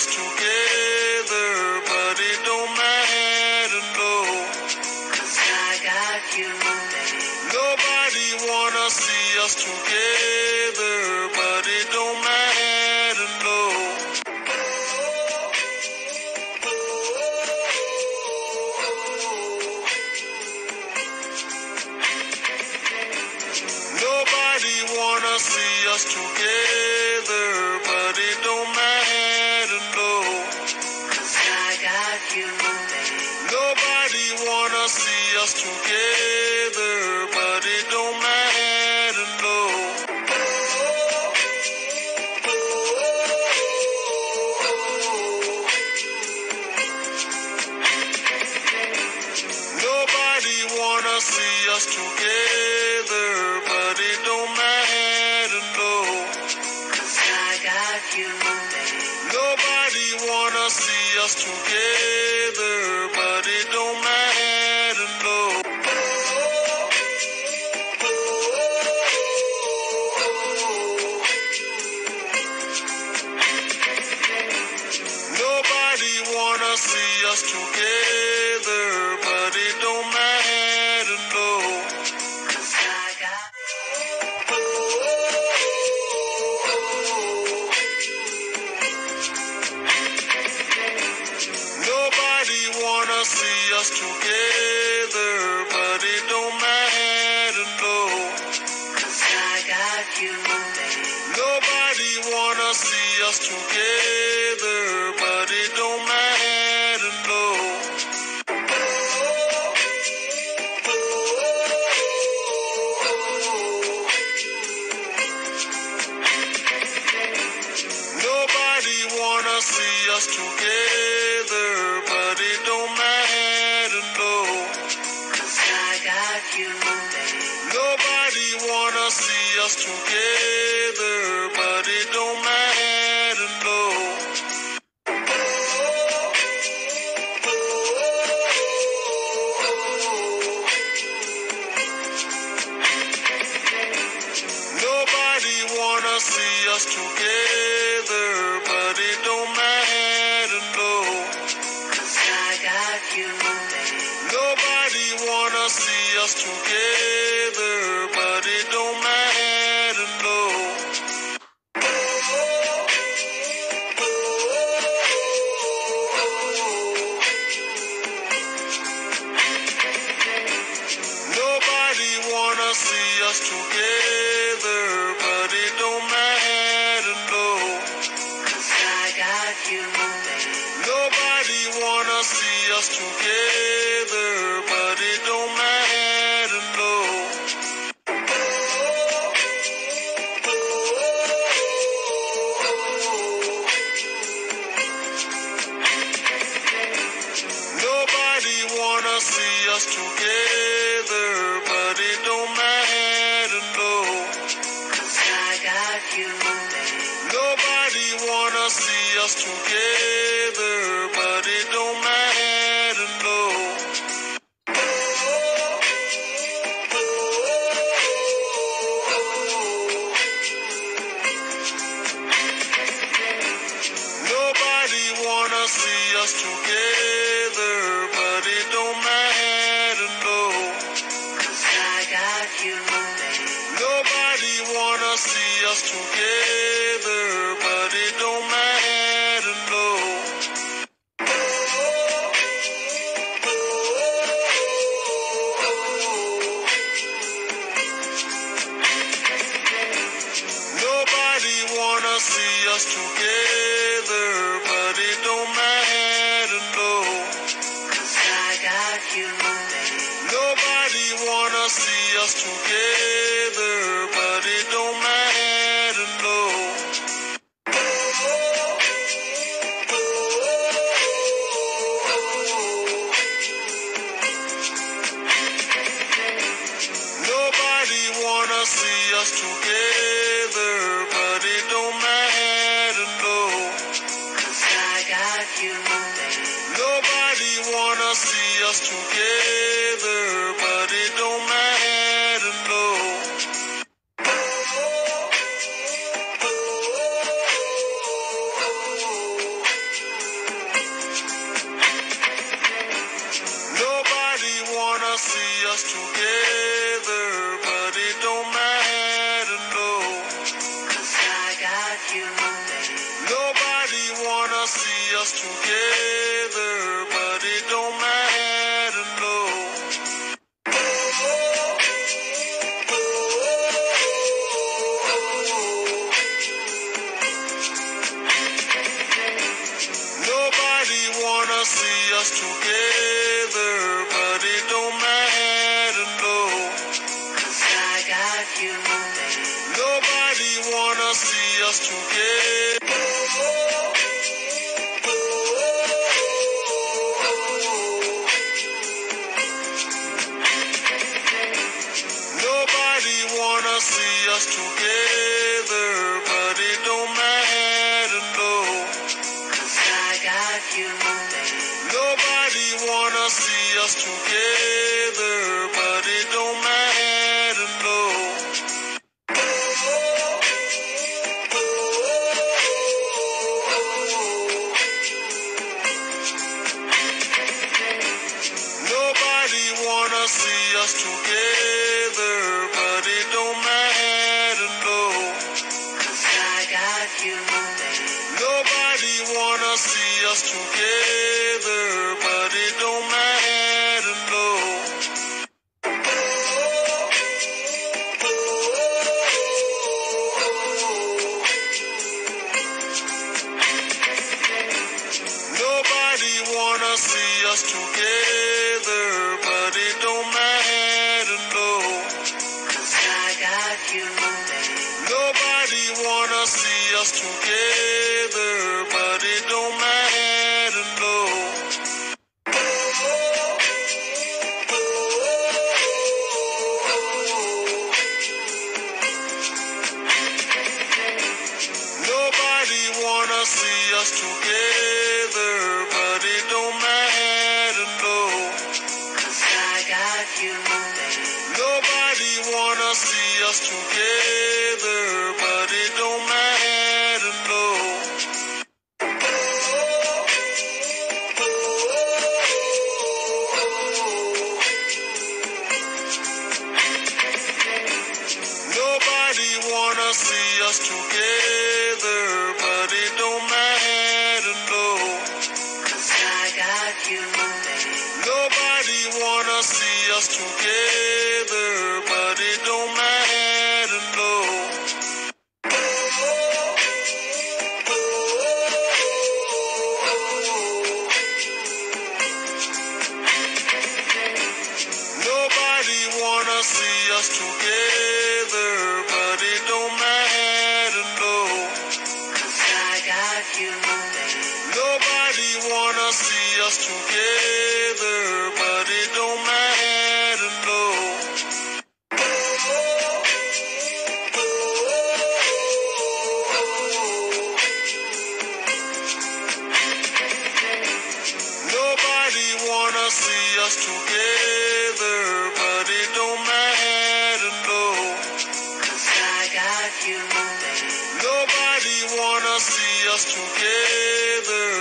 us together, but it don't matter, no. Cause I got you, baby. Nobody wanna see us together. Nobody wanna see us together, but it don't matter, no. Nobody wanna see us together, but it don't matter, no. I got you, babe. Nobody wanna see us together, see us together, but it don't matter, no. Nobody wanna see us together, but it don't matter, no. I got you, babe. Nobody wanna see us together, but see us together, but it don't matter, no. Nobody wanna see us together, but it don't matter, no. I got you. Nobody wanna see us together, see us together, but it don't matter, no. Nobody wanna see us together, but it don't matter, no. I got you. Nobody wanna see us together, us together, but it don't matter, no. I got you. Nobody wanna see us together, but it don't matter, no. Nobody wanna see us together, us together, but it don't matter, no. Nobody wanna see us together, but it don't matter, no. Cause I got you. Nobody wanna see us together, together, but it don't matter, no. Cause I got you. Nobody wanna see us together. Nobody wanna see us together, us together, but it don't matter, no. Nobody wanna see us together, but it don't matter, no. Cause I got you. Nobody wanna see us together, but it don't matter, wanna see us together, but it don't matter, no. Cause I got you, babe. Nobody wanna see us together, us together, but it don't matter, no. Nobody wanna see us together, but it don't matter, no. Cause I got you. Nobody wanna see us together, us together, but it don't matter, no. Nobody wanna see us together, but it don't matter, no. Cause I got you. Nobody wanna see us together.